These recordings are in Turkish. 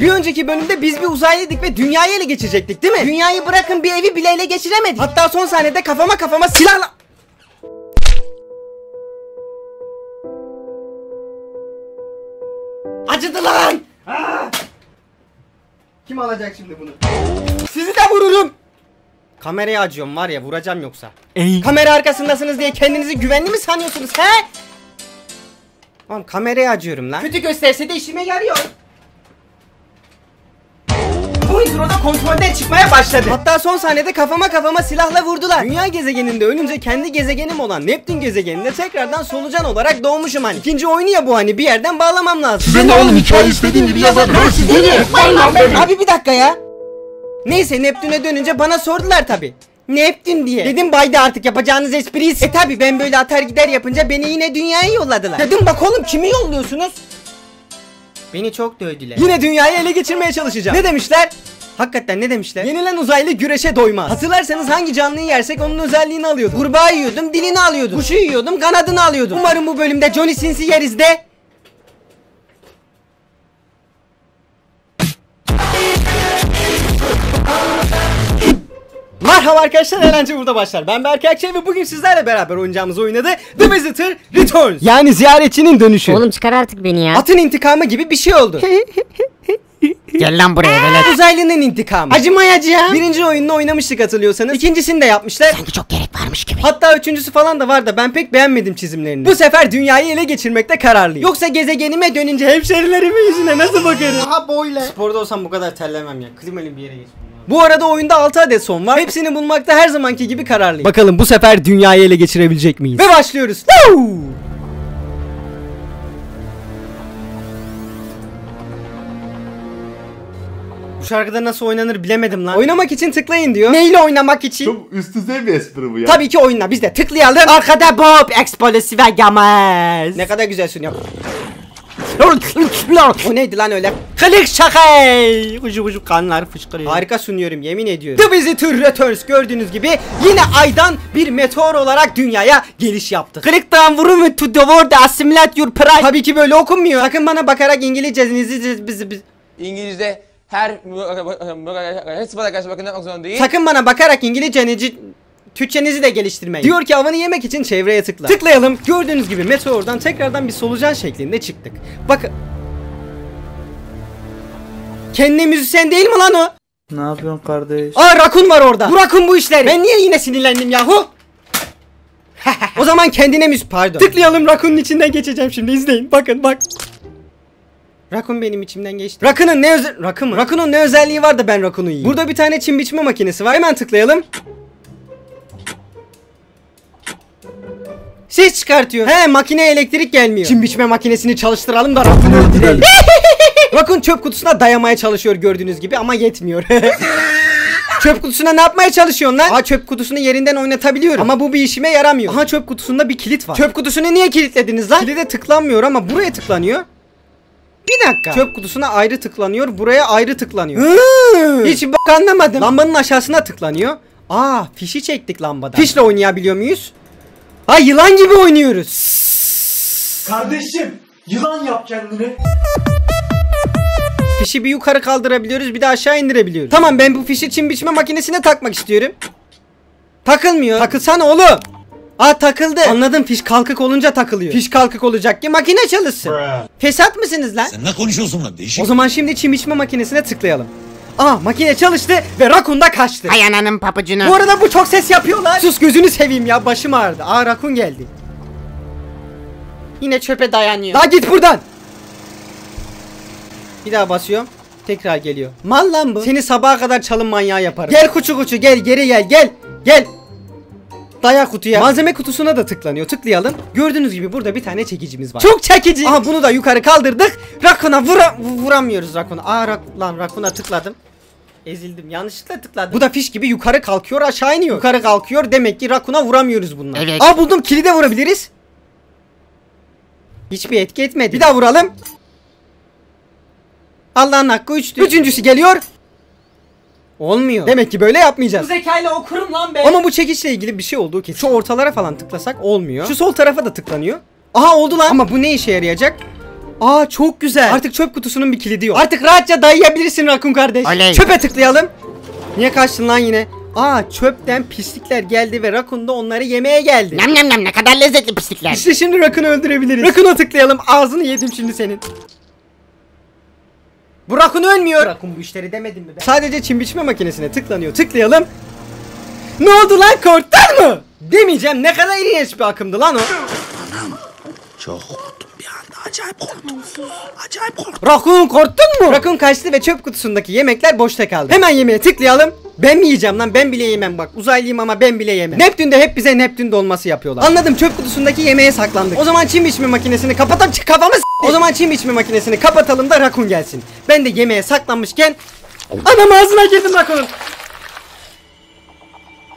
Bir önceki bölümde biz bir uzaylıydık ve dünyayı ele geçirecektik değil mi? Dünyayı bırakın bir evi bile ele geçiremedik. Hatta son sahnede kafama kafama silahla... Acıdı lan! Kim alacak şimdi bunu? Sizi de vururum! Kameraya acıyorum var ya vuracağım yoksa. Kamera arkasındasınız diye kendinizi güvenli mi sanıyorsunuz he? Oğlum kameraya acıyorum lan. Kötü gösterse de işime yarıyor. Bu introda kontrolden çıkmaya başladı. Hatta son sahnede kafama kafama silahla vurdular. Dünya gezegeninde ölünce kendi gezegenim olan Neptün gezegeninde tekrardan solucan olarak doğmuşum hani. İkinci oyunu ya bu hani bir yerden bağlamam lazım. Ben de oğlum hikaye istediğin gibi yazar. Ben size ne? Abi bir dakika ya. Neyse Neptün'e dönünce bana sordular tabi. Neptün diye. Dedim bayda artık yapacağınız espriyi. E tabi ben böyle atar gider yapınca beni yine dünyaya yolladılar. Dedim bak oğlum kimi yolluyorsunuz? Beni çok dövdüler. Yine dünyayı ele geçirmeye çalışacağım. Ne demişler? Hakikaten ne demişler? Yenilen uzaylı güreşe doymaz. Hatırlarsanız hangi canlıyı yersek onun özelliğini alıyordum. Kurbağa yiyordum, dilini alıyordum. Kuşu yiyordum, kanadını alıyordum. Umarım bu bölümde Johnny Sins'i yeriz de Merhaba arkadaşlar eğlence burada başlar. Ben Berk Akçay ve bugün sizlerle beraber oynayacağımız oyun adı The Visitor Returns. Yani ziyaretçinin dönüşü. Oğlum çıkar artık beni ya. Atın intikamı gibi bir şey oldu. Gel lan buraya velet. Uzaylının intikamı. Acımayacağım. Birinci oyununu oynamıştık hatırlıyorsanız. İkincisini de yapmışlar. Sanki çok gerek varmış gibi. Hatta üçüncüsü falan da var da ben pek beğenmedim çizimlerini. Bu sefer dünyayı ele geçirmekte kararlıyım. Yoksa gezegenime dönünce hemşerilerimin yüzüne nasıl bakarım? Aha böyle. Sporda olsam bu kadar terlemem ya. Klimalı bir yere geçmem bu arada oyunda 6 adet son var. Hepsini bulmakta her zamanki gibi kararlıyım. Bakalım bu sefer dünyayı ele geçirebilecek miyiz? Ve başlıyoruz. Woo! Bu şarkıda nasıl oynanır bilemedim lan. Oynamak için tıklayın diyor. Neyle oynamak için? Çok üst düzey bir espri bu ya. Tabii ki oyunla biz de tıklayalım. Arkada Bob Explosive ve Gamaz. Ne kadar güzel sunuyor. O neydi lan öyle? Kılık şakay. Ucu ucu kanlar fışkırıyor. Harika sunuyorum yemin ediyorum. The Visitor Returns gördüğünüz gibi yine aydan bir meteor olarak dünyaya geliş yaptı. Click down room to the assimilate your pride. Tabii ki böyle okunmuyor. Sakın bana bakarak İngilizcenizi biz biz İngilizce her hepsi bana karşı bakın yapmak zorunda değil. Sakın bana bakarak İngilizcenizi Türkçenizi de geliştirmeyin. Diyor ki avını yemek için çevreye tıkla. Tıklayalım. Gördüğünüz gibi meteordan tekrardan bir solucan şeklinde çıktık. Bakın. Kendi müzisyen değil mi lan o? Ne yapıyorsun kardeş? Aa rakun var orada. Bu rakun bu işleri. Ben niye yine sinirlendim yahu? o zaman kendine müzik pardon. Tıklayalım rakunun içinden geçeceğim şimdi izleyin. Bakın bak. Rakun benim içimden geçti. Rakunun ne özel... Rakun mu? Rakunun ne özelliği var da ben rakunu yiyeyim? Burada bir tane çim biçme makinesi var. Hemen tıklayalım. Ses çıkartıyor. He makine elektrik gelmiyor. Çim biçme makinesini çalıştıralım da Rakun'u öldürelim. Rakun çöp kutusuna dayamaya çalışıyor gördüğünüz gibi ama yetmiyor. çöp kutusuna ne yapmaya çalışıyorsun lan? Aa çöp kutusunu yerinden oynatabiliyorum. Ama bu bir işime yaramıyor. Aha çöp kutusunda bir kilit var. Çöp kutusunu niye kilitlediniz lan? Kilide tıklanmıyor ama buraya tıklanıyor. Bir dakika. Çöp kutusuna ayrı tıklanıyor. Buraya ayrı tıklanıyor. Hiç bak anlamadım. Lambanın aşağısına tıklanıyor. Aa fişi çektik lambadan. Fişle oynayabiliyor muyuz? Ha yılan gibi oynuyoruz. Kardeşim yılan yap kendini. Fişi bir yukarı kaldırabiliyoruz bir de aşağı indirebiliyoruz. Tamam ben bu fişi çim biçme makinesine takmak istiyorum. Takılmıyor. Takılsana oğlum. Aa takıldı. Anladım fiş kalkık olunca takılıyor. Fiş kalkık olacak ki makine çalışsın. Fesat mısınız lan? Sen ne konuşuyorsun lan değişik. O zaman şimdi çim biçme makinesine tıklayalım. Aa makine çalıştı ve Rakun da kaçtı. Hay ananın papucunu. Bu arada bu çok ses yapıyorlar. Sus gözünü seveyim ya başım ağrıdı. Aa Rakun geldi. Yine çöpe dayanıyor. La git buradan. Bir daha basıyorum. Tekrar geliyor. Mal lan bu. Seni sabaha kadar çalın manyağı yaparım. Gel kuçu kuçu gel geri gel gel. Gel. Daya kutuya. Malzeme kutusuna da tıklanıyor. Tıklayalım. Gördüğünüz gibi burada bir tane çekicimiz var. Çok çekici. Aha bunu da yukarı kaldırdık. Rakuna vura vuramıyoruz Rakuna. Aa rak lan Rakuna tıkladım. Ezildim. Yanlışlıkla tıkladım. Bu da fiş gibi yukarı kalkıyor aşağı iniyor. Yukarı kalkıyor. Demek ki Rakun'a vuramıyoruz bununla. Evet. Aa buldum. Kilide vurabiliriz. Hiçbir etki etmedi. Bir daha vuralım. Allah'ın hakkı üçtü. Üçüncüsü geliyor. Olmuyor. Demek ki böyle yapmayacağız. Bu zekayla okurum lan ben. Ama bu çekiçle ilgili bir şey olduğu kesin. Şu ortalara falan tıklasak olmuyor. Şu sol tarafa da tıklanıyor. Aha oldu lan. Ama bu ne işe yarayacak? Aa çok güzel. Artık çöp kutusunun bir kilidi yok. Artık rahatça dayayabilirsin Rakun kardeş. Oley. Çöpe tıklayalım. Niye kaçtın lan yine? Aa çöpten pislikler geldi ve Rakun da onları yemeye geldi. Nem nem nem ne kadar lezzetli pislikler. İşte şimdi Rakun'u öldürebiliriz. Rakun'a tıklayalım. Ağzını yedim şimdi senin. Bu Rakun ölmüyor. Rakun bu işleri demedim mi ben? Sadece çim biçme makinesine tıklanıyor. Tıklayalım. Ne oldu lan korktun mu? Demeyeceğim ne kadar iğrenç bir akımdı lan o. Çok korktum bir anda. Acayip korktum. Acayip korktum. Rakun korktun mu? Rakun kaçtı ve çöp kutusundaki yemekler boşta kaldı. Hemen yemeğe tıklayalım. Ben mi yiyeceğim lan? Ben bile yemem bak. Uzaylıyım ama ben bile yemem. Neptün'de hep bize Neptün dolması yapıyorlar. Anladım çöp kutusundaki yemeğe saklandık. O zaman çim biçme makinesini kapatalım. Çık kafamı s- O zaman çim biçme makinesini kapatalım da Rakun gelsin. Ben de yemeğe saklanmışken Anam ağzına girdim Rakun'un.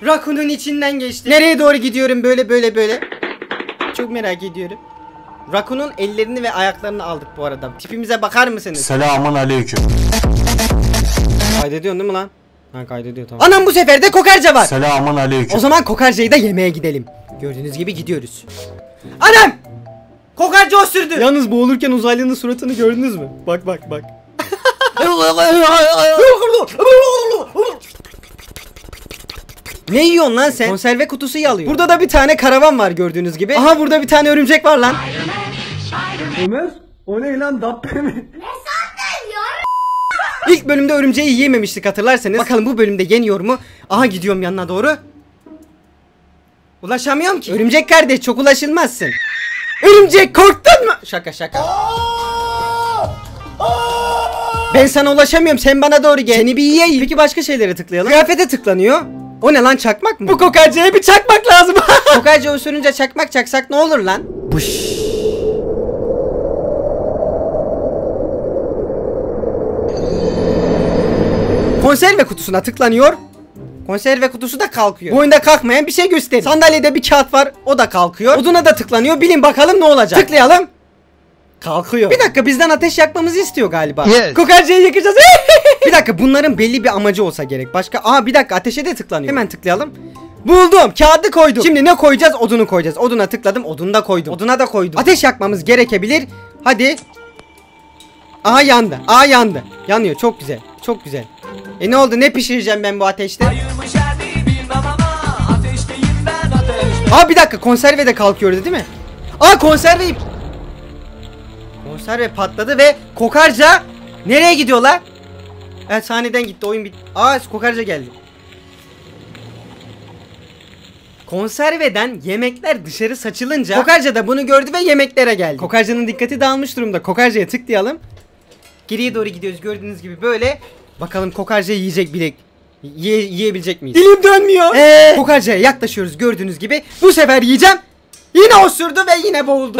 Rakun'un içinden geçti. Nereye doğru gidiyorum böyle böyle böyle? Çok merak ediyorum. Rakun'un ellerini ve ayaklarını aldık bu arada. Tipimize bakar mısınız? Selamun aleyküm. Kaydediyorsun değil mi lan? Ha kaydediyor tamam. Anam bu sefer de kokarca var. Selamun aleyküm. O zaman kokarcayı da yemeğe gidelim. Gördüğünüz gibi gidiyoruz. Anam! Kokarca osurdu. Yalnız boğulurken uzaylının suratını gördünüz mü? Bak bak bak. Ne yiyorsun lan sen? Konserve kutusu yalıyor. Burada da bir tane karavan var gördüğünüz gibi. Aha burada bir tane örümcek var lan. Ömer? O ne lan dabbe mi? İlk bölümde örümceği yiyememiştik hatırlarsanız. Bakalım bu bölümde yeniyor mu? Aha gidiyorum yanına doğru. Ulaşamıyorum ki. Örümcek kardeş çok ulaşılmazsın. Örümcek korktun mu? Şaka şaka. Ben sana ulaşamıyorum sen bana doğru gel. Seni bir yiyeyim. Peki başka şeylere tıklayalım. Kıyafete tıklanıyor. O ne lan çakmak mı? Bu kokarcaya bir çakmak lazım. Kokarca usulünce çakmak çaksak ne olur lan? Buş. Konserve kutusuna tıklanıyor. Konserve kutusu da kalkıyor. Bu oyunda kalkmayan bir şey gösterin. Sandalyede bir kağıt var. O da kalkıyor. Oduna da tıklanıyor. Bilin bakalım ne olacak. Tıklayalım. Kalkıyor. Bir dakika bizden ateş yakmamızı istiyor galiba. Yes. Kokarcayı yakacağız. bir dakika bunların belli bir amacı olsa gerek. Başka aa bir dakika ateşe de tıklanıyor. Hemen tıklayalım. Buldum. Kağıdı koydum. Şimdi ne koyacağız? Odunu koyacağız. Oduna tıkladım. Odunu da koydum. Oduna da koydum. Ateş yakmamız gerekebilir. Hadi. Aha yandı. Aha yandı. Yanıyor. Çok güzel. Çok güzel. E ne oldu? Ne pişireceğim ben bu ateşte? Aa bir dakika konserve de kalkıyordu değil mi? Aa konserve Konserve patladı ve kokarca nereye gidiyorlar? Evet sahneden gitti oyun bitti. Aa kokarca geldi. Konserveden yemekler dışarı saçılınca Kokarca da bunu gördü ve yemeklere geldi. Kokarcanın dikkati dağılmış durumda. Kokarcaya tıklayalım. Geriye doğru gidiyoruz gördüğünüz gibi böyle. Bakalım kokarca yiyecek bilek. Ye yiyebilecek miyiz? Dilim dönmüyor. Ee? Kokarcaya yaklaşıyoruz gördüğünüz gibi. Bu sefer yiyeceğim. Yine osurdu ve yine boğuldu.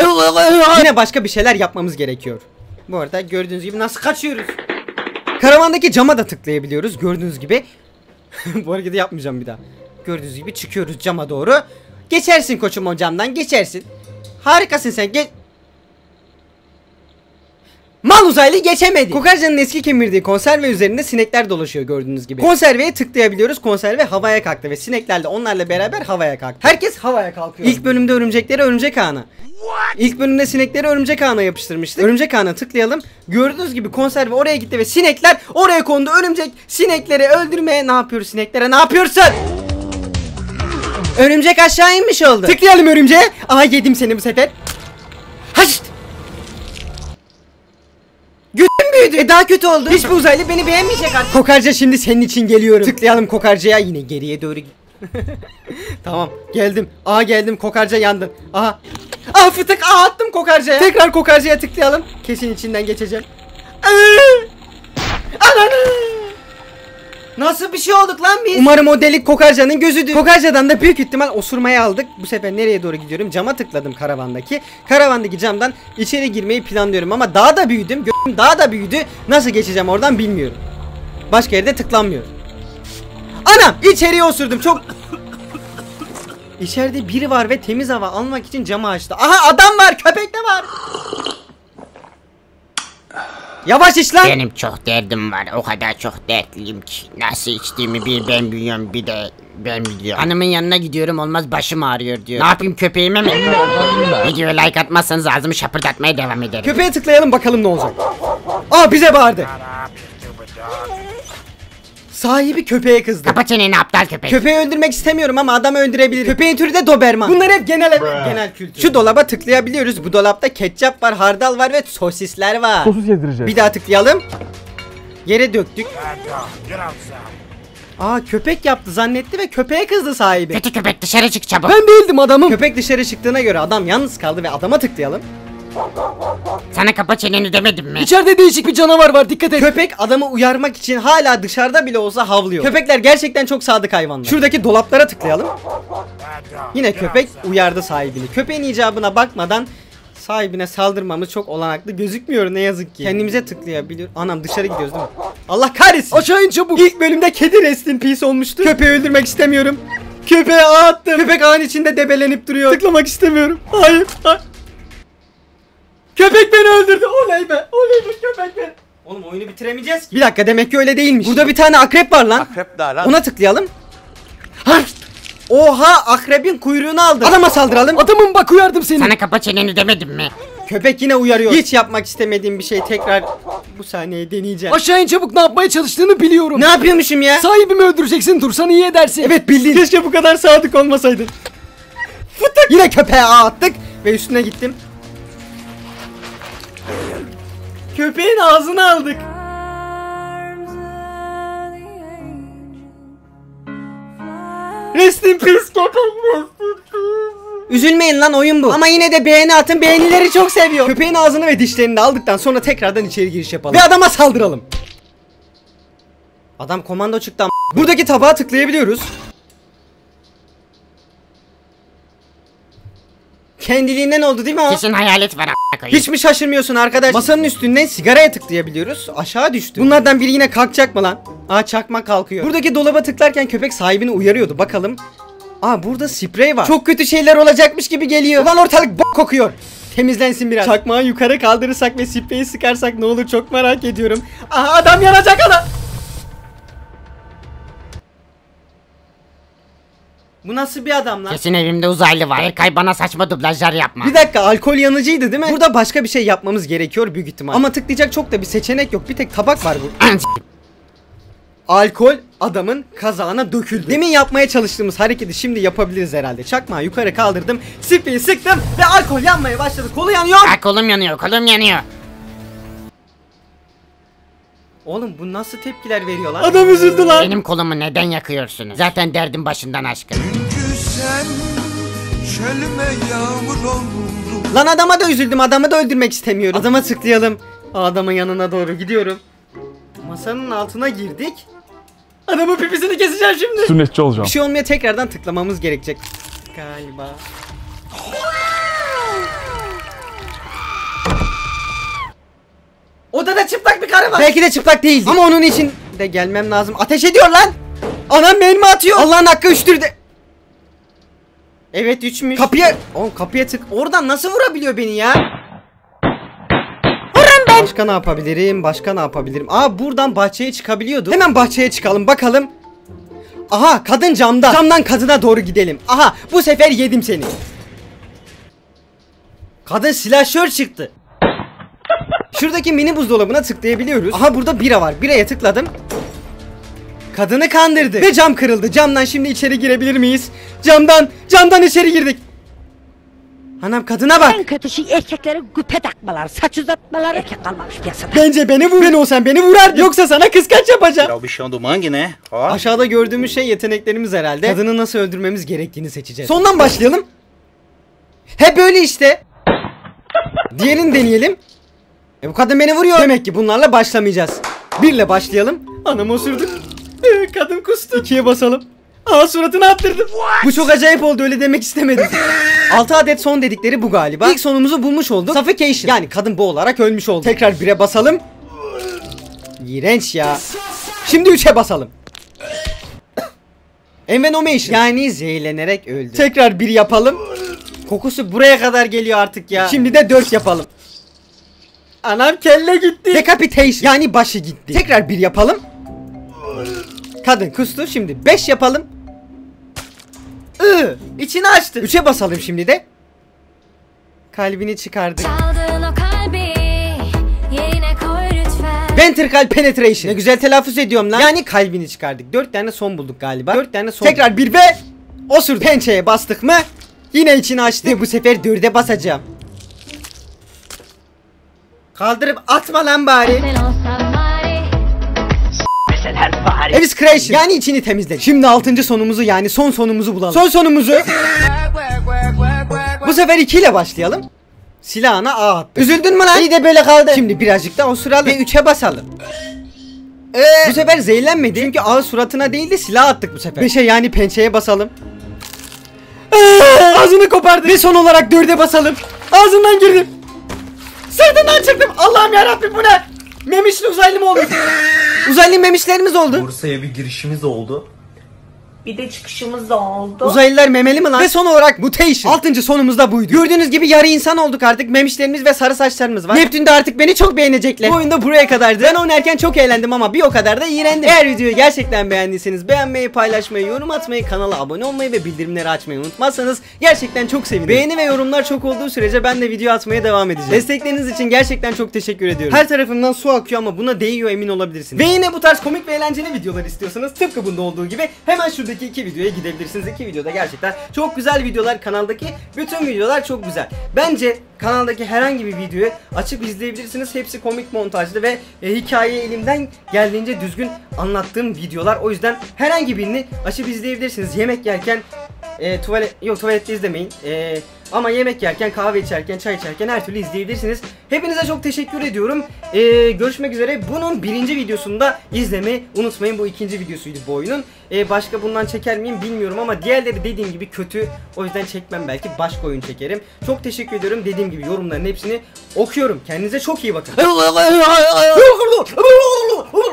yine başka bir şeyler yapmamız gerekiyor. Bu arada gördüğünüz gibi nasıl kaçıyoruz? Karavandaki cama da tıklayabiliyoruz gördüğünüz gibi. Bu hareketi yapmayacağım bir daha. Gördüğünüz gibi çıkıyoruz cama doğru. Geçersin koçum o camdan geçersin. Harikasın sen geç. Mal uzaylı geçemedi. Kokarcanın eski kemirdiği konserve üzerinde sinekler dolaşıyor gördüğünüz gibi. Konserveye tıklayabiliyoruz. Konserve havaya kalktı ve sinekler de onlarla beraber havaya kalktı. Herkes havaya kalkıyor. İlk bölümde örümcekleri örümcek ağına. İlk bölümde sinekleri örümcek ağına yapıştırmıştık. Örümcek ağına tıklayalım. Gördüğünüz gibi konserve oraya gitti ve sinekler oraya kondu. Örümcek sinekleri öldürmeye ne yapıyoruz sineklere ne yapıyorsun? Örümcek aşağı inmiş oldu. Tıklayalım örümceğe. Aha yedim seni bu sefer. Haşt. Götüm büyüdü. E daha kötü oldu. Hiçbir uzaylı beni beğenmeyecek artık. Kokarca şimdi senin için geliyorum. Tıklayalım kokarcaya yine geriye doğru tamam geldim. Aa geldim kokarca yandın. Aha. Aa fıtık aa attım kokarcaya. Tekrar kokarcaya tıklayalım. Kesin içinden geçeceğim. Ananı. Nasıl bir şey olduk lan biz? Umarım o delik kokarcanın gözüdür. Kokarcadan da büyük ihtimal osurmayı aldık. Bu sefer nereye doğru gidiyorum? Cama tıkladım karavandaki. Karavandaki camdan içeri girmeyi planlıyorum ama daha da büyüdüm. Gözüm daha da büyüdü. Nasıl geçeceğim oradan bilmiyorum. Başka yerde tıklanmıyor. Anam içeriye osurdum çok İçeride biri var ve temiz hava almak için camı açtı. Aha adam var, köpek de var. Yavaş iç lan. Benim çok derdim var. O kadar çok dertliyim ki. Nasıl içtiğimi bir ben biliyorum bir de ben biliyorum. Hanımın yanına gidiyorum olmaz başım ağrıyor diyor. Ne yapayım köpeğime mi? Videoya like atmazsanız ağzımı şapırdatmaya devam ederim. Köpeğe tıklayalım bakalım ne olacak. Aa bize bağırdı. Sahibi köpeğe kızdı. Kapa çeneni aptal köpek. Köpeği öldürmek istemiyorum ama adamı öldürebilirim. Köpeğin türü de Doberman. Bunlar hep genel genel kültür. Şu dolaba tıklayabiliyoruz. Bu dolapta ketçap var, hardal var ve sosisler var. Sosis yedireceğiz. Bir daha tıklayalım. Yere döktük. Aa köpek yaptı zannetti ve köpeğe kızdı sahibi. Kötü köpek dışarı çık çabuk. Ben değildim adamım. Köpek dışarı çıktığına göre adam yalnız kaldı ve adama tıklayalım. Sana kapa çeneni demedim mi? İçeride değişik bir canavar var dikkat et. Köpek adamı uyarmak için hala dışarıda bile olsa havlıyor. Köpekler gerçekten çok sadık hayvanlar. Şuradaki dolaplara tıklayalım. Yine köpek uyardı sahibini. Köpeğin icabına bakmadan sahibine saldırmamız çok olanaklı gözükmüyor ne yazık ki. Kendimize tıklayabiliyor. Anam dışarı gidiyoruz değil mi? Allah kahretsin. Aşağı in çabuk. İlk bölümde kedi rest in peace olmuştu. Köpeği öldürmek istemiyorum. Köpeğe attım. Köpek ağın içinde debelenip duruyor. Tıklamak istemiyorum. Hayır. hayır. Köpek beni öldürdü. Oley be. Oley be köpek beni. Oğlum oyunu bitiremeyeceğiz ki. Bir dakika demek ki öyle değilmiş. Burada bir tane akrep var lan. Akrep daha lan. Ona tıklayalım. Harf. Oha akrebin kuyruğunu aldı. Adama saldıralım. Adamım bak uyardım seni. Sana kapa çeneni demedim mi? Köpek yine uyarıyor. Hiç yapmak istemediğim bir şey tekrar bu sahneyi deneyeceğim. Aşağı in çabuk ne yapmaya çalıştığını biliyorum. Ne yapıyormuşum ya? Sahibimi öldüreceksin dursan iyi edersin. Evet bildin. Keşke bu kadar sadık olmasaydın. Fıtık. Yine köpeğe ağ attık ve üstüne gittim. Köpeğin ağzını aldık. Rest in peace köpek Üzülmeyin lan oyun bu. Ama yine de beğeni atın. Beğenileri çok seviyor. Köpeğin ağzını ve dişlerini de aldıktan sonra tekrardan içeri giriş yapalım. Ve adama saldıralım. Adam komando çıktı Buradaki tabağa tıklayabiliyoruz. Kendiliğinden oldu değil mi o? Kesin hayalet var a**a koyayım. Hiç mi şaşırmıyorsun arkadaş? Masanın üstünden sigaraya tıklayabiliyoruz. Aşağı düştü. Bunlardan biri yine kalkacak mı lan? Aa çakma kalkıyor. Buradaki dolaba tıklarken köpek sahibini uyarıyordu. Bakalım. Aa burada sprey var. Çok kötü şeyler olacakmış gibi geliyor. Ulan ortalık bok kokuyor. Temizlensin biraz. Çakmağı yukarı kaldırırsak ve spreyi sıkarsak ne olur çok merak ediyorum. Aha adam yanacak adam. Bu nasıl bir adam lan? Kesin evimde uzaylı var. Erkay bana saçma dublajlar yapma. Bir dakika alkol yanıcıydı değil mi? Burada başka bir şey yapmamız gerekiyor büyük ihtimal. Ama tıklayacak çok da bir seçenek yok. Bir tek tabak var bu. Alkol adamın kazağına döküldü. Demin yapmaya çalıştığımız hareketi şimdi yapabiliriz herhalde. Çakmağı yukarı kaldırdım. Spreyi sıktım ve alkol yanmaya başladı. Kolu yanıyor. Ha, kolum yanıyor kolum yanıyor. Oğlum bu nasıl tepkiler veriyor lan? Adam üzüldü lan. Benim kolumu neden yakıyorsunuz? Zaten derdim başından aşkın. sen çölüme yağmur oldun. Lan adama da üzüldüm. Adamı da öldürmek istemiyorum. Adama tıklayalım. Adamın yanına doğru gidiyorum. Masanın altına girdik. Adamın pipisini keseceğim şimdi. Sünnetçi olacağım. Bir şey olmaya tekrardan tıklamamız gerekecek. Galiba. Odada çıplak bir karı var. Belki de çıplak değil. Ama onun için de gelmem lazım. Ateş ediyor lan. Anam beynimi atıyor. Allah'ın hakkı üçtür de. Evet üçmüş. Kapıya... Oğlum kapıya tık. Oradan nasıl vurabiliyor beni ya? Vurum ben. Başka ne yapabilirim? Başka ne yapabilirim? Aa buradan bahçeye çıkabiliyordu. Hemen bahçeye çıkalım bakalım. Aha kadın camda. Camdan kadına doğru gidelim. Aha bu sefer yedim seni. Kadın silahşör çıktı. Şuradaki mini buzdolabına tıklayabiliyoruz. Aha burada bira var. Biraya tıkladım. Kadını kandırdı. Ve cam kırıldı. Camdan şimdi içeri girebilir miyiz? Camdan, camdan içeri girdik. Anam kadına bak. En kötü şey erkeklere güpe takmalar, saç uzatmalar, erkek kalmamış piyasada. Bence beni vur. Ben olsam beni vurardın. Yoksa sana kıskanç yapacağım. o bichão do mangue, né? Ó. Aşağıda gördüğümüz şey yeteneklerimiz herhalde. Kadını nasıl öldürmemiz gerektiğini seçeceğiz. Sondan başlayalım. He böyle işte. Diğerini deneyelim. E bu kadın beni vuruyor. Demek ki bunlarla başlamayacağız. Birle başlayalım. Anam osurduk. Ee, Kadın kustu. İkiye basalım. Aa suratını attırdım. Bu çok acayip oldu öyle demek istemedim. 6 adet son dedikleri bu galiba. İlk sonumuzu bulmuş olduk. Suffocation. Yani kadın boğularak ölmüş oldu. Tekrar 1'e basalım. İğrenç ya. Şimdi 3'e basalım. Envenomation. Yani zehirlenerek öldü. Tekrar bir yapalım. Kokusu buraya kadar geliyor artık ya. Şimdi de 4 yapalım. Anam kelle gitti. Decapitation yani başı gitti. Tekrar bir yapalım. Kadın kustu şimdi 5 yapalım. I içini açtı. 3'e basalım şimdi de. Kalbini çıkardık. Çaldığın o kalbi yerine koy lütfen. Ventricle penetration. Ne güzel telaffuz ediyorum lan. Yani kalbini çıkardık. 4 tane son bulduk galiba. 4 tane son. Tekrar bir ve osur. Pençeye bastık mı? Yine içini açtı. Ve bu sefer 4'e basacağım. Kaldırıp atma lan bari. Evis creation. Yani içini temizle. Şimdi 6. sonumuzu yani son sonumuzu bulalım. Son sonumuzu. bu sefer 2 ile başlayalım. Silahına A attı. Üzüldün mü lan? İyi de böyle kaldı. Şimdi birazcık da osuralım ve 3'e basalım. Ee, bu sefer zehirlenmedi. Çünkü A suratına değil de silah attık bu sefer. 5'e yani pençeye basalım. Ee, ağzını kopardı. Ve son olarak 4'e basalım. Ağzından girdim. Sırtından çıktım. Allah'ım yarabbim bu ne? Memişli uzaylı mı oldu? uzaylı memişlerimiz oldu. Bursa'ya bir girişimiz oldu. Bir de çıkışımız da oldu. Uzaylılar memeli mi lan? Ve son olarak mutation. Altıncı sonumuz da buydu. Gördüğünüz gibi yarı insan olduk artık. Memişlerimiz ve sarı saçlarımız var. Neptün'de artık beni çok beğenecekler. Bu oyunda buraya kadardı. Ben oynarken çok eğlendim ama bir o kadar da iğrendim. Eğer videoyu gerçekten beğendiyseniz beğenmeyi, paylaşmayı, yorum atmayı, kanala abone olmayı ve bildirimleri açmayı unutmazsanız gerçekten çok sevinirim. Beğeni ve yorumlar çok olduğu sürece ben de video atmaya devam edeceğim. Destekleriniz için gerçekten çok teşekkür ediyorum. Her tarafından su akıyor ama buna değiyor emin olabilirsiniz. Ve yine bu tarz komik ve eğlenceli videolar istiyorsanız tıpkı bunda olduğu gibi hemen şuradaki iki videoya gidebilirsiniz. İki videoda gerçekten çok güzel videolar. Kanaldaki bütün videolar çok güzel. Bence kanaldaki herhangi bir videoyu açıp izleyebilirsiniz. Hepsi komik montajlı ve e, hikayeyi elimden geldiğince düzgün anlattığım videolar. O yüzden herhangi birini açıp izleyebilirsiniz. Yemek yerken e, tuvalet yok tuvalette izlemeyin. E, ama yemek yerken, kahve içerken, çay içerken her türlü izleyebilirsiniz. Hepinize çok teşekkür ediyorum. E, görüşmek üzere. Bunun birinci videosunu da izlemeyi unutmayın. Bu ikinci videosuydu bu oyunun. E, başka bundan çeker miyim bilmiyorum ama diğerleri dediğim gibi kötü. O yüzden çekmem belki. Başka oyun çekerim. Çok teşekkür ediyorum. Dediğim gibi yorumların hepsini okuyorum. Kendinize çok iyi bakın.